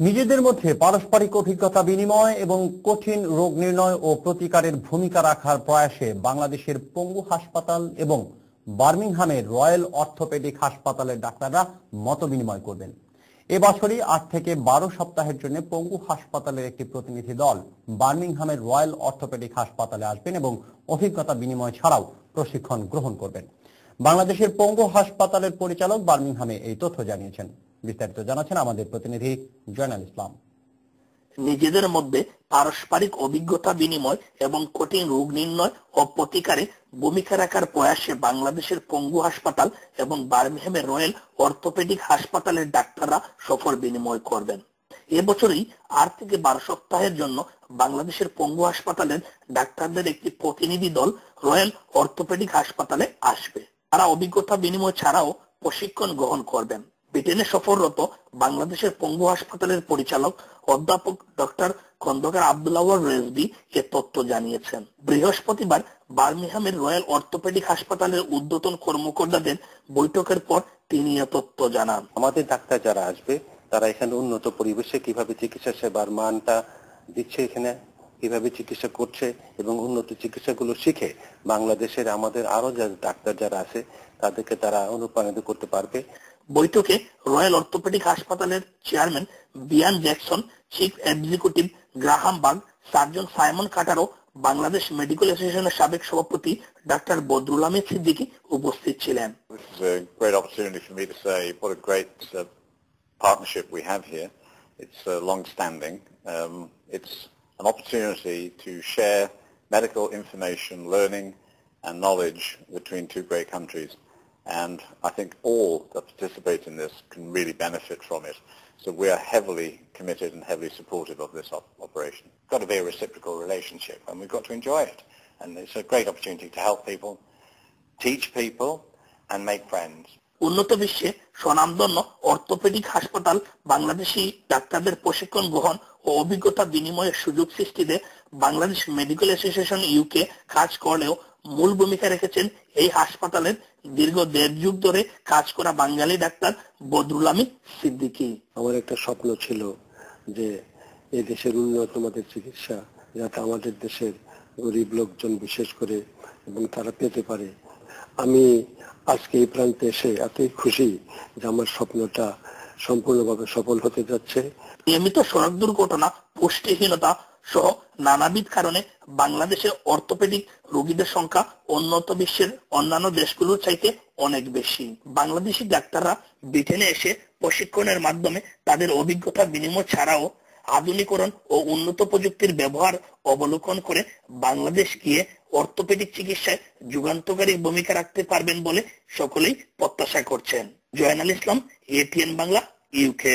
নিজেদের মধ্যে পারস্পরিক অভিজ্ঞতা বিনিময় এবং কঠিন রোগ নির্ণয় ও প্রতিকারের ভূমিকা রাখার প্রয়াসে বাংলাদেশের পঙ্গু হাসপাতাল এবং বার্মিংহামের রয়্যাল অর্থোপেডিক হাসপাতালের ডাক্তাররা মত বিনিময় করবেন। এবছরই আট থেকে বারো সপ্তাহের জন্য পঙ্গু হাসপাতালের একটি প্রতিনিধি দল বার্মিংহামের রয়্যাল অর্থোপেডিক হাসপাতালে আসবেন এবং অভিজ্ঞতা বিনিময় ছাড়াও প্রশিক্ষণ গ্রহণ করবেন। বাংলাদেশের পঙ্গু হাসপাতালের পরিচালক বার্মিংহামে এই তথ্য জানিয়েছেন। বিস্তারিত জানাচ্ছেন আমাদের প্রতিনিধি জয়নাল ইসলাম। নিজেদের মধ্যে পারস্পরিক অভিজ্ঞতা বিনিময় এবং কঠিন রোগ নির্ণয় ও প্রতিকারে ভূমিকা রাখার প্রয়াসে বাংলাদেশের পঙ্গু হাসপাতাল এবং বার্মিহামের রয়্যাল অর্থোপেডিক হাসপাতালের ডাক্তাররা সফর বিনিময় করবেন। এবছরই আট থেকে বারো সপ্তাহের জন্য বাংলাদেশের পঙ্গু হাসপাতালের ডাক্তারদের একটি প্রতিনিধি দল রয়্যাল অর্থোপেডিক হাসপাতালে আসবে। তারা অভিজ্ঞতা বিনিময় ছাড়াও প্রশিক্ষণ গ্রহণ করবেন। ব্রিটেনে সফররত বাংলাদেশের পঙ্গু হাসপাতালের পরিচালক অধ্যাপক ডক্টর খন্দকার আব্দুল্লাহ রেজবি এ তথ্য জানিয়েছেন। বৃহস্পতিবার বার্মিহামের রয়্যাল অর্থোপেডিক হাসপাতালের উদ্যতন কর্মকর্তাদের বৈঠকের পর তিনি এ তথ্য জানান। আমাদের ডাক্তার যারা আসবে, তারা এখানে উন্নত পরিবেশে কীভাবে চিকিৎসা সেবার মানটা দিচ্ছে এখানে, কীভাবে চিকিৎসা করছে এবং উন্নত চিকিৎসাগুলো শিখে বাংলাদেশের আমাদের আরও যারা ডাক্তার যারা আছে, তাদেরকে তারা অনুপ্রাণিত করতে পারবে। বৈঠকে রয়্যাল অর্থোপেডিক হাসপাতালের chairman Brian Jackson chief executive Graham Bagg surgeon Simon কাটারো Bangladesh medical অ্যাসোসিয়েশনের সাবেক সভাপতি ডাক্তার বদরুল সিদ্দিকী উপস্থিত ছিলেন uh, partnership we have here. It's uh, long-standing. Um, it's an opportunity to share medical information, learning and knowledge between two great countries. And I think all that participate in this can really benefit from it. So we are heavily committed and heavily supportive of this op- operation. It's got to be a reciprocal relationship and we've got to enjoy it. And it's a great opportunity to help people, teach people and make friends. উন্নত বিশ্বে স্বনামধন্য orthopaedic হাসপাতাল বাংলাদেশি ডাক্তারদের প্রশিক্ষণ গ্রহণ ও অভিজ্ঞতা বিনিময়ের সুযোগ সৃষ্টিতে বাংলাদেশ মেডিকেল অ্যাসোসিয়েশন ইউকে কাজ করলেও মূল ভূমিকা রেখেছেন এই হাসপাতালের দীর্ঘ দেড় যুগ ধরে কাজ করা বাঙালি ডাক্তার বদরুল আমিন সিদ্দিকী। আমার একটা স্বপ্ন ছিল যে এই দেশের উন্নত মানের চিকিৎসা যাতে আমাদের দেশের গরিব লোকজন বিশেষ করে এবং তারা পেতে পারে। আমি আজকে এই প্রান্তে এসে এতই খুশি যে আমার স্বপ্নটা সম্পূর্ণভাবে সফল হতে যাচ্ছে। নিয়মিত সড়ক দুর্ঘটনা পুষ্টিহীনতা সহ নানাবিধ কারণে বাংলাদেশে অর্থোপেডিক রোগীদের সংখ্যা উন্নত বিশ্বের অন্যান্য দেশগুলোর চাইতে অনেক বেশি। বাংলাদেশি ডাক্তাররা ব্রিটেনে এসে প্রশিক্ষণের মাধ্যমে তাদের অভিজ্ঞতা বিনিময় ছাড়াও আধুনিকরণ ও উন্নত প্রযুক্তির ব্যবহার অবলোকন করে বাংলাদেশ গিয়ে অর্থোপেডিক চিকিৎসায় যুগান্তকারী ভূমিকা রাখতে পারবেন বলে সকলেই প্রত্যাশা করছেন। Joynal Islam ATN Bangla UK